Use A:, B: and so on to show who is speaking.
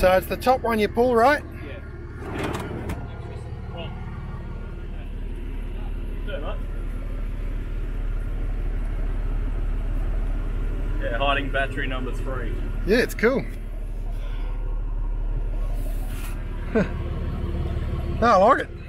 A: So it's the top one you pull, right?
B: Yeah, hiding battery number three.
A: Yeah, it's cool. no, I like it.